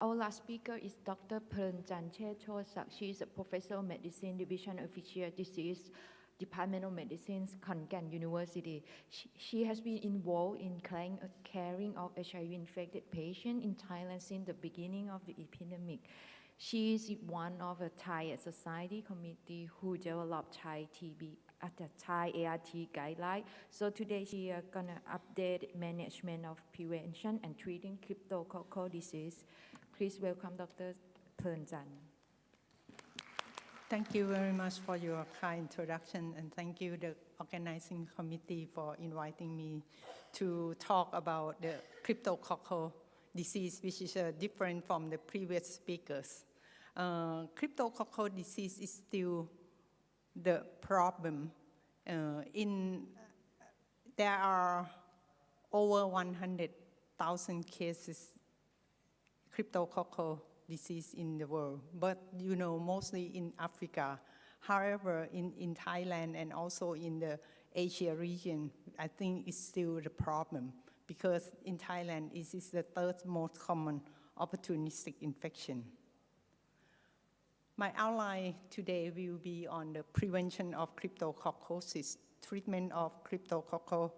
Our last speaker is Dr. Ploenchan Chosak. She is a professor of medicine, Division of Infectious Disease, Department of Medicine, Khon Kaen University. She, she, has been involved in uh, caring of HIV-infected patients in Thailand since the beginning of the epidemic. She is one of the Thai Society committee who developed Thai TB at uh, the Thai ART guideline. So today she is gonna update management of prevention and treating cryptococcal disease. Please welcome Dr. Ploenchan. Thank you very much for your kind introduction and thank you the organizing committee for inviting me to talk about the cryptococcal disease which is uh, different from the previous speakers. Uh, cryptococcal disease is still the problem. Uh, in, there are over 100,000 cases cryptococcal disease in the world, but you know, mostly in Africa. However, in, in Thailand and also in the Asia region, I think it's still the problem because in Thailand it is the third most common opportunistic infection. My outline today will be on the prevention of cryptococcosis, treatment of cryptococcal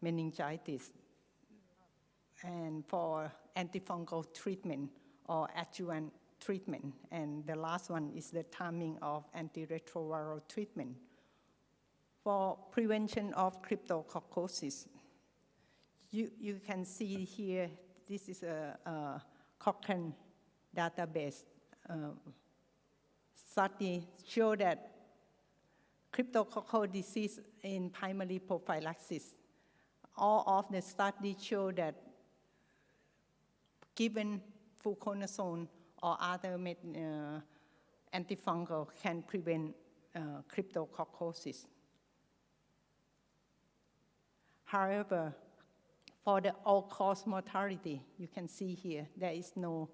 meningitis, and for antifungal treatment or adjuvant treatment. And the last one is the timing of antiretroviral treatment. For prevention of cryptococcosis, you, you can see here, this is a, a Cochrane database uh, study show that cryptococcal disease in primary prophylaxis, all of the studies show that given fluconazole or other med, uh, antifungal can prevent uh, cryptococcosis. However, for the all-cause mortality, you can see here, there is no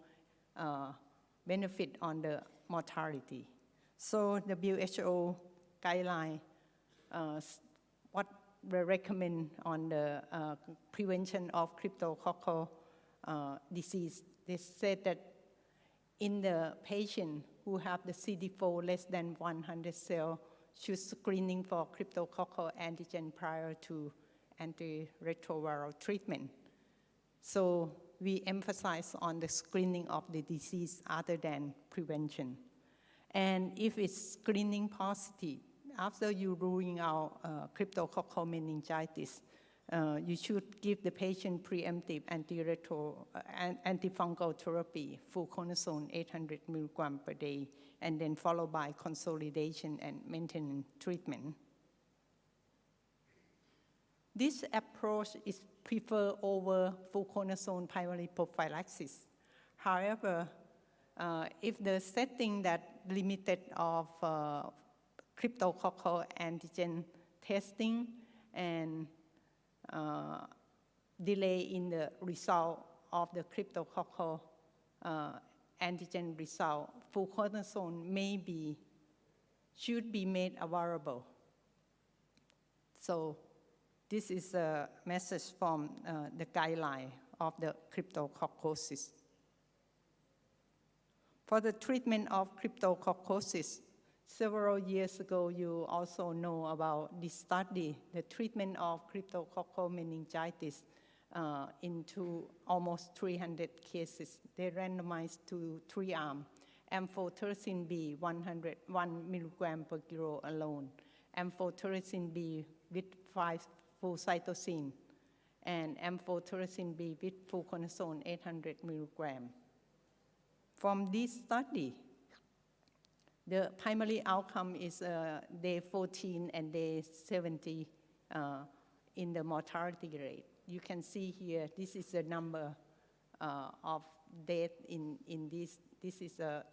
uh, benefit on the mortality. So the WHO guideline, uh, what we recommend on the uh, prevention of cryptococcal uh, disease, they said that in the patient who have the CD4 less than 100 cell, should screening for cryptococcal antigen prior to antiretroviral treatment. So we emphasize on the screening of the disease other than prevention. And if it's screening positive, after you ruling out uh, cryptococcal meningitis, uh, you should give the patient preemptive antiretro, uh, antifungal therapy, fluconazole 800 milligram per day, and then followed by consolidation and maintenance treatment. This approach is preferred over fluconazole primary prophylaxis. However, uh, if the setting that limited of uh, cryptococcal antigen testing and delay in the result of the cryptococcal uh, antigen result, fluconazole may be, should be made available. So this is a message from uh, the guideline of the cryptococcosis. For the treatment of cryptococcosis, Several years ago, you also know about this study, the treatment of cryptococcal meningitis uh, into almost 300 cases. They randomized to three arms, amphotericin B, 101 milligram per kilo alone, amphotericin B with 5 cytosine, and amphotericin B with fluconazole 800 milligram. From this study, the primary outcome is uh, day 14 and day 70 uh, in the mortality rate. You can see here, this is the number uh, of death in, in this. This is a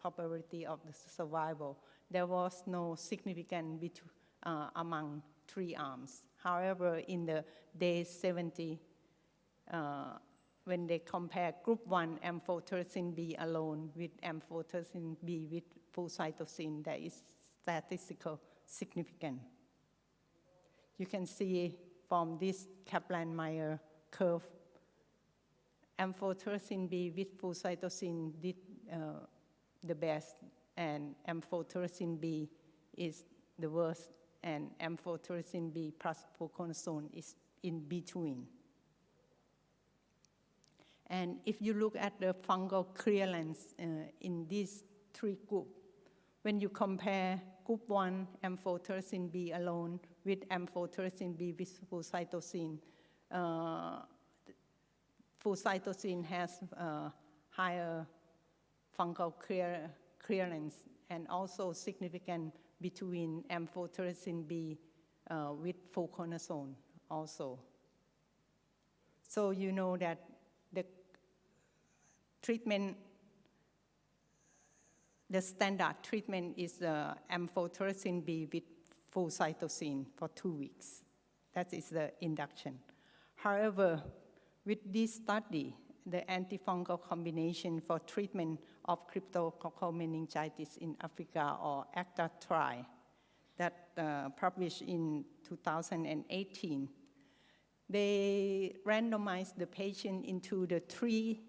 probability of the survival. There was no significant uh, among three arms. However, in the day 70, uh, when they compare group 1 amphotericin B alone with amphotericin B with flucytosine that is statistical significant. You can see from this Kaplan-Meier curve, amphotericin B with flucytosine did uh, the best, and amphotericin B is the worst, and amphotericin B plus fluconazole is in between. And if you look at the fungal clearance uh, in these three groups, when you compare group 1 amphotericin B alone with amphotericin B with flucytosine, uh, flucytosine has uh, higher fungal clear, clearance and also significant between amphotericin B uh, with fluconazole also. So you know that the treatment, the standard treatment is uh, amphotericin B with flucytosine for two weeks. That is the induction. However, with this study, the antifungal combination for treatment of cryptococcal meningitis in Africa or ACTA trial that uh, published in 2018. They randomized the patient into the three,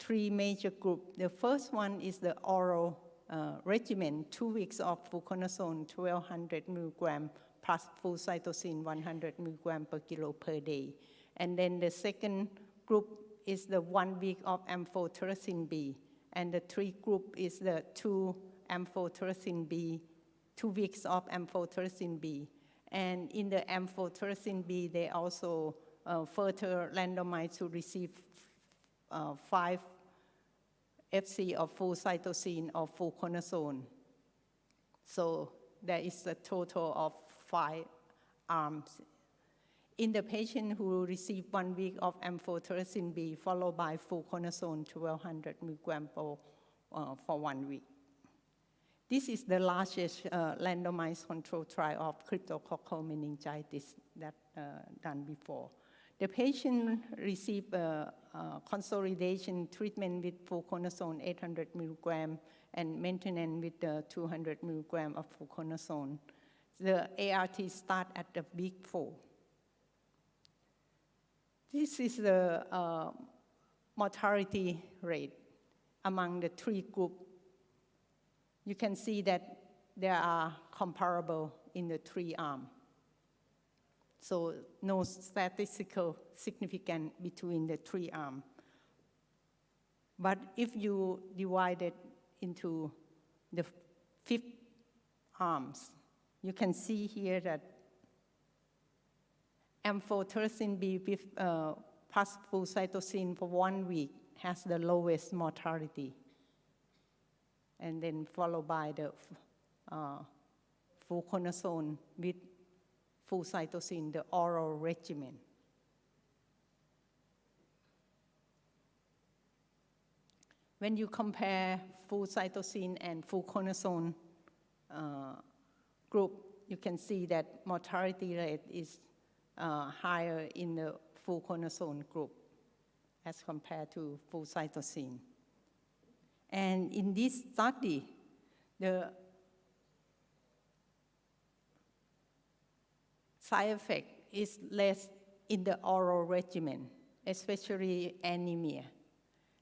three major groups. The first one is the oral uh, regimen, two weeks of fluconazole 1200 milligram plus flucytosine 100 milligram per kilo per day. And then the second group is the one week of amphotericin B, and the three group is the two amphotericin B, two weeks of amphotericin B. And in the amphotericin B, they also uh, further randomized to receive uh, five FC of flucytosine or fluconazole. So there is a total of five arms in the patient who received one week of amphotericin B followed by fluconazole 1200 milligram per, uh, for one week. This is the largest uh, randomized control trial of cryptococcal meningitis that uh, done before. The patient received uh, consolidation treatment with fluconazole 800 milligram and maintenance with the 200 milligram of fluconazole. The ART start at the week four. This is the uh, mortality rate among the three groups. You can see that they are comparable in the three arms. So no statistical significance between the three arms. But if you divide it into the fifth arms, you can see here that amphotericin B with uh, plus flucytosine for one week has the lowest mortality. And then followed by the uh, fluconazole with flucytosine, the oral regimen. When you compare flucytosine and fluconazole uh, group, you can see that mortality rate is uh, higher in the full fluconazole group as compared to flucytosine. And in this study, the side effect is less in the oral regimen, especially anemia.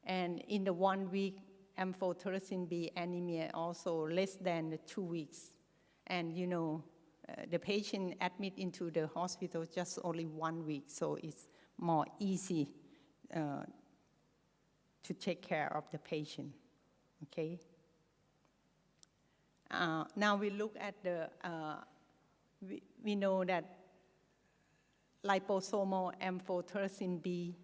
And in the one week amphotericin B anemia also less than two weeks. And you know, uh, the patient admit into the hospital just only one week, so it's more easy uh, to take care of the patient, okay? Uh, now we look at the, uh, we, we know that liposomal amphotericin B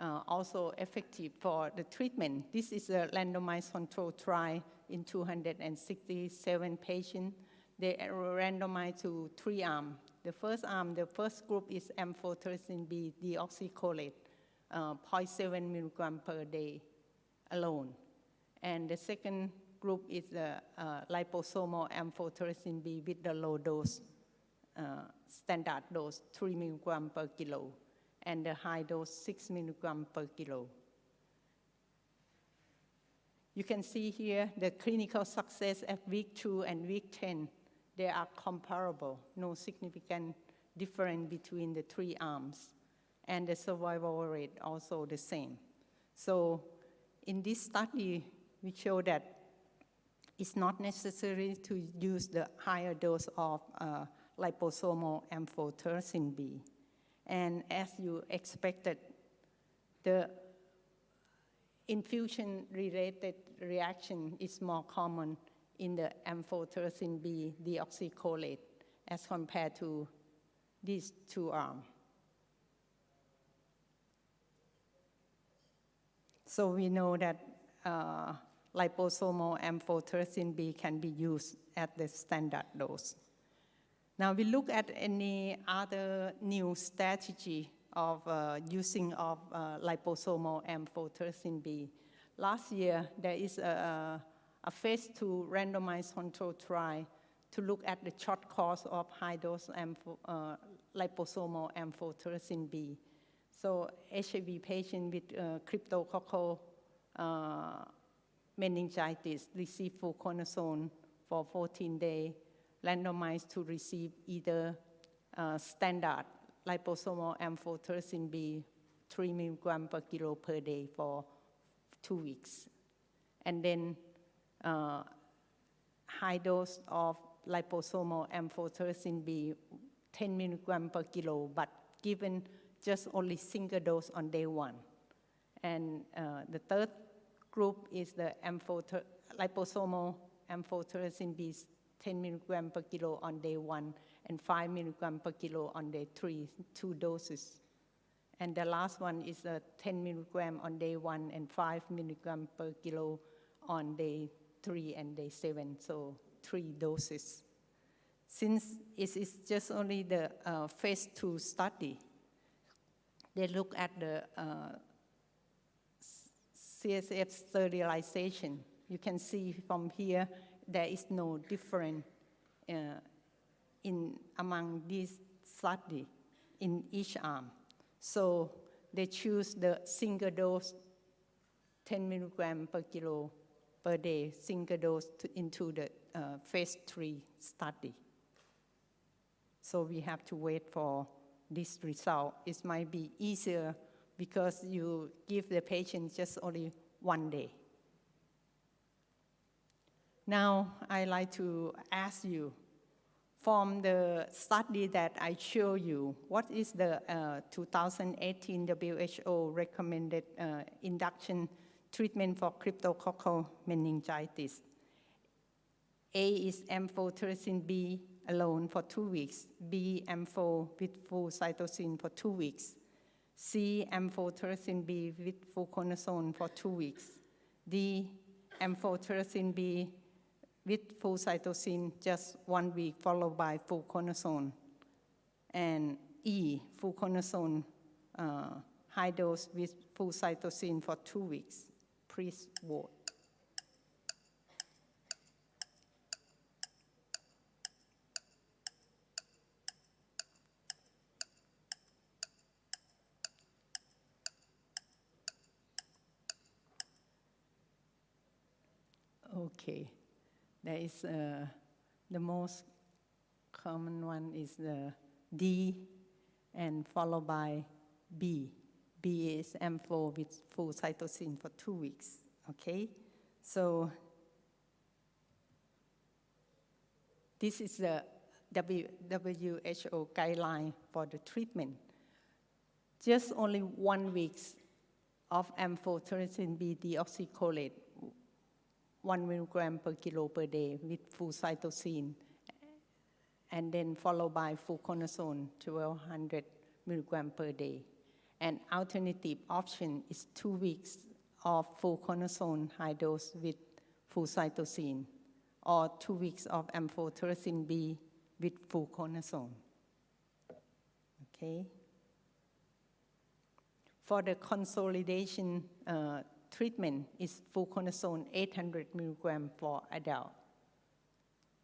uh, also effective for the treatment. This is a randomized control trial in 267 patients they randomized to three arms. The first arm, the first group is amphotericin B deoxycholate, uh, 0.7 milligram per day alone. And the second group is the uh, liposomal amphotericin B with the low dose, uh, standard dose, 3 milligram per kilo, and the high dose, 6 milligram per kilo. You can see here the clinical success at week 2 and week 10 they are comparable, no significant difference between the three arms. And the survival rate also the same. So in this study, we show that it's not necessary to use the higher dose of uh, liposomal amphotericin B. And as you expected, the infusion-related reaction is more common in the amphotericin B deoxycholate as compared to these two arms. So we know that uh, liposomal amphotericin B can be used at the standard dose. Now we look at any other new strategy of uh, using of uh, liposomal amphotericin B. Last year, there is a, a phase two randomized control trial to look at the short course of high-dose uh, liposomal amphotericin B. So HIV patient with uh, cryptococcal uh, meningitis receive fluconazole for 14 days, randomized to receive either uh, standard liposomal amphotericin B 3 milligram per kilo per day for two weeks. And then uh, high dose of liposomal amphotericin B 10 milligram per kilo, but given just only single dose on day one. And uh, the third group is the liposomal amphotericin B 10 milligram per kilo on day one and 5 milligram per kilo on day three, two doses. And the last one is a 10 milligram on day one and 5 milligram per kilo on day three and day seven, so three doses. Since it is just only the uh, phase two study, they look at the uh, CSF sterilization. You can see from here there is no difference uh, in among these study in each arm. So they choose the single dose 10 milligram per kilo per day, single dose to, into the uh, phase three study. So we have to wait for this result. It might be easier because you give the patient just only one day. Now, I'd like to ask you, from the study that I show you, what is the uh, 2018 WHO recommended uh, induction treatment for cryptococcal meningitis? A is amphotericin B alone for two weeks, B ampho with flucytosine for two weeks, C amphotericin B with fluconazole for two weeks, D amphotericin B with flucytosine just one week followed by fluconazole, and E fluconazole uh, high dose with flucytosine for two weeks. Please vote. Okay, there is uh, the most common one is the D, and followed by B. B is ampho with flucytosine for two weeks. Okay, so this is the WHO guideline for the treatment. Just only one week of ampho amphotericin B deoxycholate 1 milligram per kilo per day with flucytosine, and then followed by fluconazole, 1200 milligram per day. An alternative option is two weeks of fluconazole high dose with flucytosine, or two weeks of amphotericin B with fluconazole. Okay. For the consolidation uh, treatment is fluconazole 800 milligram for adult.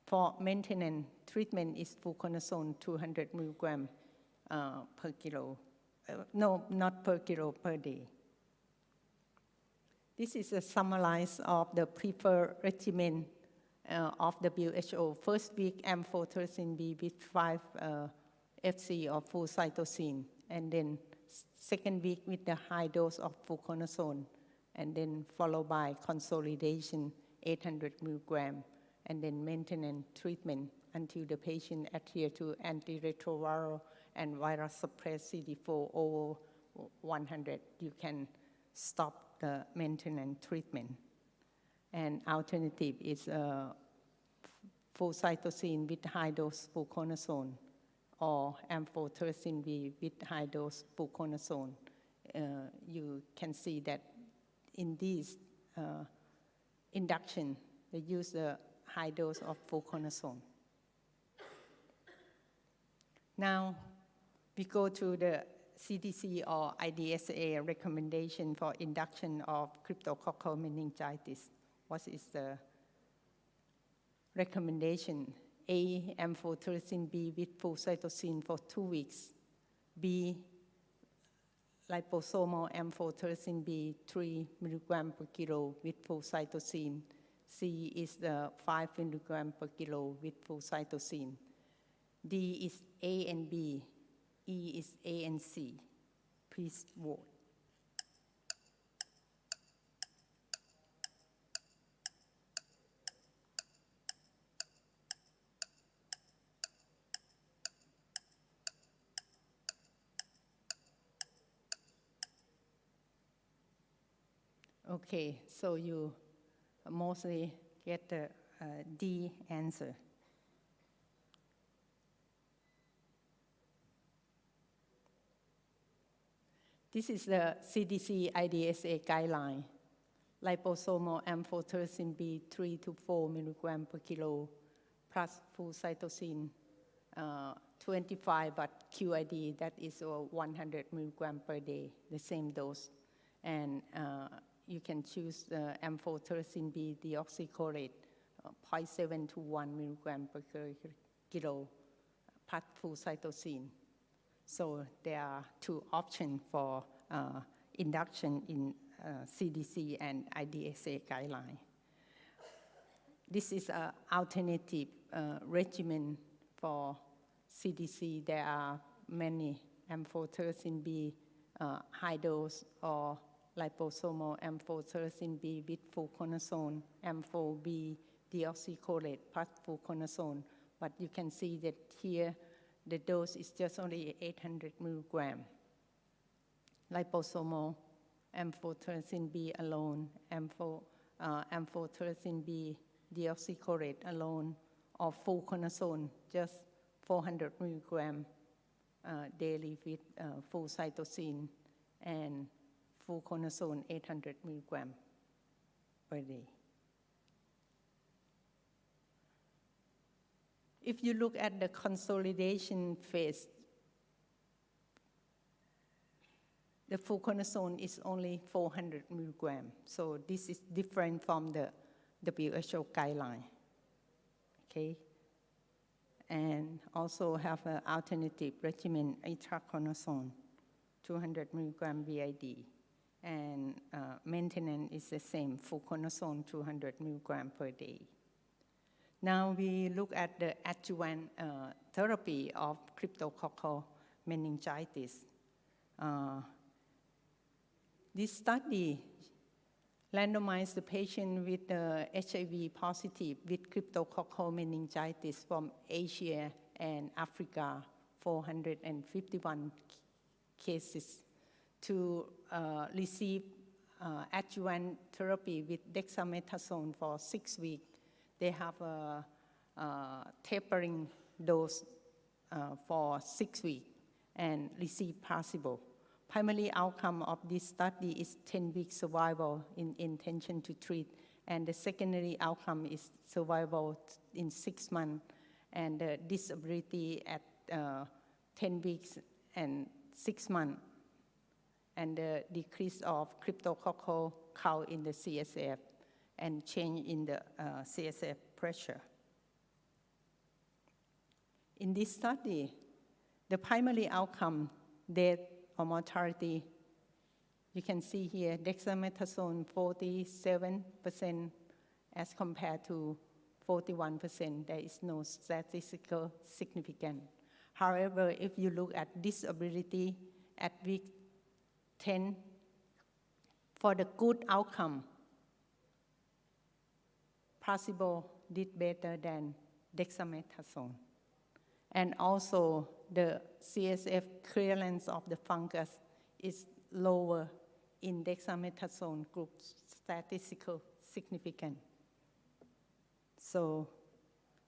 For maintenance, treatment is fluconazole 200 milligram uh, per kilo. Uh, no, not per kilo, per day. This is a summary of the preferred regimen uh, of WHO. First week, amphotericin B with 5 uh, FC of flucytosine, and then second week with the high dose of fluconazole and then followed by consolidation 800 milligram, and then maintenance treatment until the patient adhere to antiretroviral and virus suppress CD4 over 100. You can stop the maintenance treatment. And alternative is uh, cytosine with high dose fluconazole or amphotericin B with high dose fluconazole. Uh, you can see that in these uh, induction, they use the high dose of fluconazole. Now, we go to the CDC or IDSA recommendation for induction of cryptococcal meningitis. What is the recommendation? A, amphotericin B with flucytosine for two weeks. B, liposomal amphotericin B 3 milligram per kilo with full. C is the 5 milligram per kilo with full. D is A and B. E is A and C. Please vote. Okay, so you mostly get the uh, D answer. This is the CDC IDSA guideline. Liposomal amphotericin B 3 to 4 milligram per kilo plus flucytosine uh, 25, but QID that is uh, 100 milligram per day, the same dose. And uh, you can choose the amphotericin B deoxycholate, uh, 0.7 to 1 milligram per kilo, plus flucytosine. So there are two options for uh, induction in uh, CDC and IDSA guideline. This is an alternative uh, regimen for CDC. There are many amphotericin B uh, high dose or liposomal amphotericin B with fluconazole, ampho B deoxycholate plus fluconazole. But you can see that here the dose is just only 800 milligram. Liposomal amphotericin B alone, ampho, uh, amphotericin B deoxycholate alone, or fluconazole, just 400 milligram uh, daily with uh, flucytosine and fluconazole 800 milligram per day. If you look at the consolidation phase, the fluconazole is only 400 milligram. So this is different from the WHO guideline. Okay? And also have an alternative regimen, itraconazole, 200 milligram BID. And uh, maintenance is the same, fluconazole 200 milligram per day. Now we look at the adjuvant uh, therapy of cryptococcal meningitis. Uh, this study randomized the patient with uh, HIV positive with cryptococcal meningitis from Asia and Africa, 451 cases, to uh, receive uh, adjuvant therapy with dexamethasone for six weeks they have a, a tapering dose uh, for six weeks and receive placebo. Primary outcome of this study is 10 week survival in intention to treat, and the secondary outcome is survival in six months and uh, disability at uh, 10 weeks and six months, and the decrease of cryptococcal count in the CSF and change in the uh, CSF pressure. In this study, the primary outcome, death or mortality, you can see here dexamethasone 47% as compared to 41%. There is no statistical significance. However, if you look at disability at week 10, For the good outcome, placebo did better than dexamethasone. And also the CSF clearance of the fungus is lower in dexamethasone group, statistical significant. So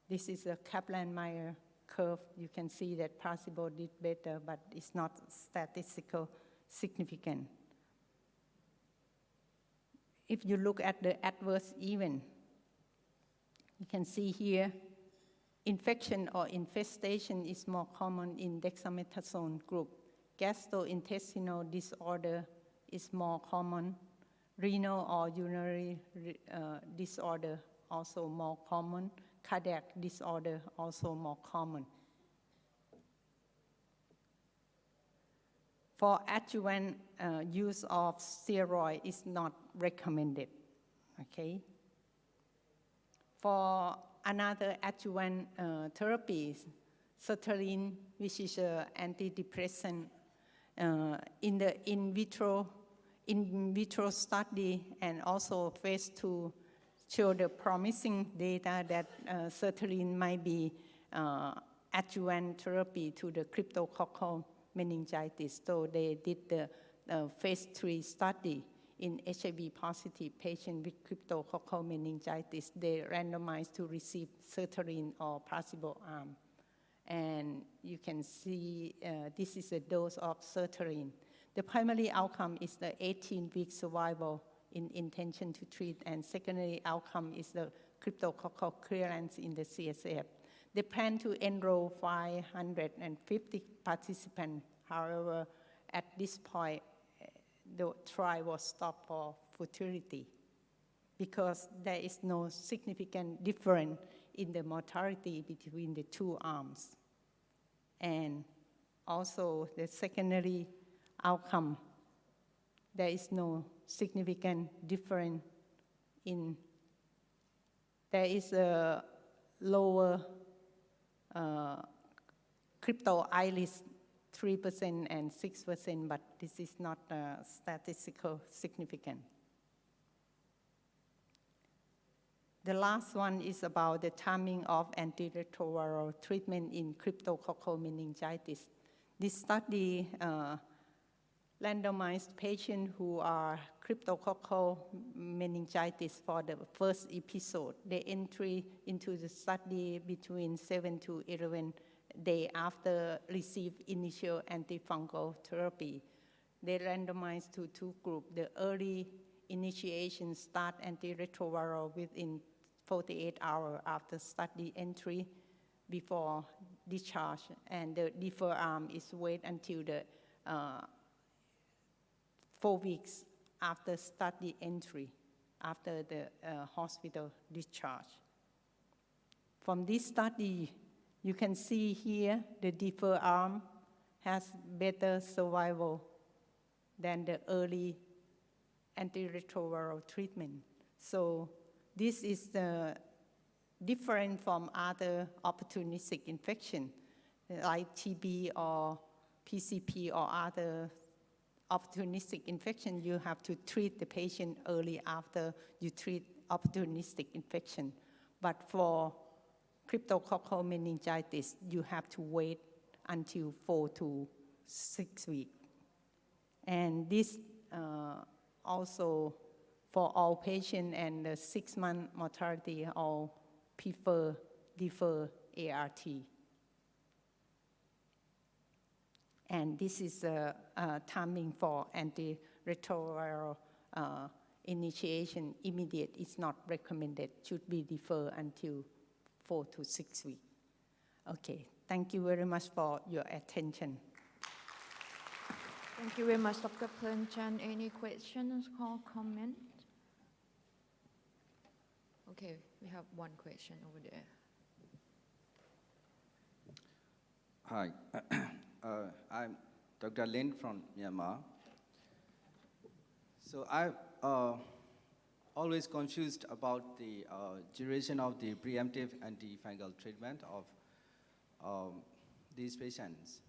this is a Kaplan-Meier curve. You can see that placebo did better, but it's not statistical significant. If you look at the adverse event, you can see here, infection or infestation is more common in dexamethasone group. Gastrointestinal disorder is more common. Renal or urinary uh, disorder also more common. Cardiac disorder also more common. For adjuvant uh, use of steroid is not recommended, okay? For another adjuvant uh, therapy, sertraline, which is an antidepressant, uh, in the in vitro, in vitro study and also phase two show the promising data that uh, sertraline might be uh, adjuvant therapy to the cryptococcal meningitis. So they did the uh, phase three study in HIV positive patients with cryptococcal meningitis. They randomized to receive sertraline or placebo arm. And you can see uh, this is a dose of sertraline. The primary outcome is the 18-week survival in intention to treat, and secondary outcome is the cryptococcal clearance in the CSF. They plan to enroll 550 participants. However, at this point, the trial was stopped for futility because there is no significant difference in the mortality between the two arms. And also the secondary outcome, there is no significant difference in, there is a lower uh, crypto IRIS 3% and 6%, but this is not uh, statistical significant. The last one is about the timing of antiretroviral treatment in cryptococcal meningitis. This study uh, randomized patients who are cryptococcal meningitis for the first episode. They entry into the study between 7 to 11 day after receive initial antifungal therapy. They randomized to two groups. The early initiation start antiretroviral within 48 hours after study entry before discharge, and the defer arm is wait until the uh, four weeks after study entry, after the uh, hospital discharge. From this study, you can see here the defer arm has better survival than the early antiretroviral treatment. So this is the different from other opportunistic infection like TB or PCP or other opportunistic infection, you have to treat the patient early after you treat opportunistic infection. But for cryptococcal meningitis, you have to wait until four to six weeks. And this uh, also for all patients and the six month mortality all prefer defer ART. And this is a, a timing for antiretroviral uh, initiation immediate is not recommended, should be deferred until four to six weeks. Okay, thank you very much for your attention. Thank you very much, Dr. Ploenchan. Any questions or comments? Okay, we have one question over there. Hi, uh, I'm Dr. Lin from Myanmar. So I uh, always confused about the uh, duration of the preemptive antifungal treatment of um, these patients.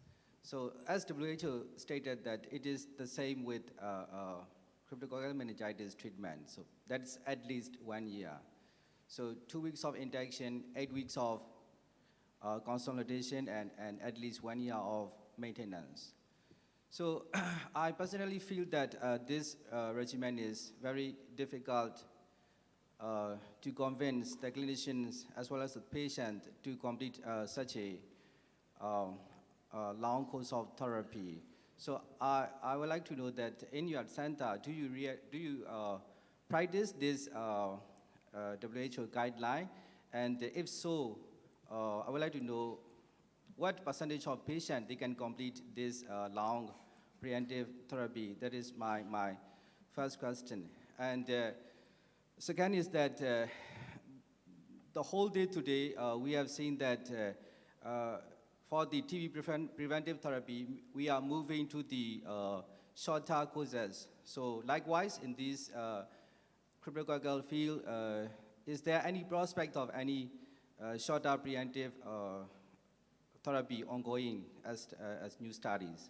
So as WHO stated that it is the same with uh, uh, cryptococcal meningitis treatment. So that's at least one year. So two weeks of induction, eight weeks of uh, consolidation, and, and at least one year of maintenance. So I personally feel that uh, this uh, regimen is very difficult uh, to convince the clinicians as well as the patient to complete uh, such a, um, long course of therapy. So I, I would like to know that in your center, do you, do you uh, practice this uh, WHO guideline? And if so, I would like to know what percentage of patients they can complete this uh, long preemptive therapy? That is my, my first question. And uh, second is that uh, the whole day today, uh, we have seen that uh, uh, for the TB prevent- preventive therapy, we are moving to the shorter courses. So likewise, in this cryptococcal field, is there any prospect of any shorter preemptive uh, therapy ongoing as, uh, as new studies?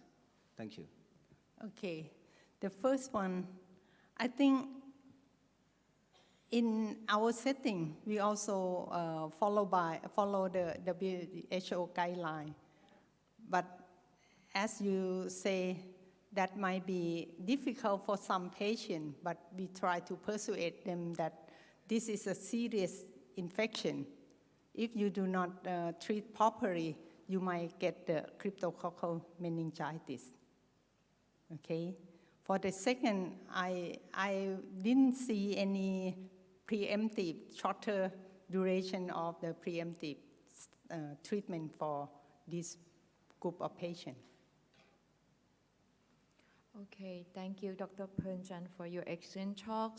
Thank you. Okay, the first one, I think in our setting, we also uh, follow by follow the WHO guideline. But as you say, that might be difficult for some patients, but we try to persuade them that this is a serious infection. If you do not uh, treat properly, you might get the cryptococcal meningitis. Okay. For the second, I, I didn't see any preemptive, shorter duration of the preemptive uh, treatment for this group of patients. Okay, thank you, Dr. Ploenchan, for your excellent talk.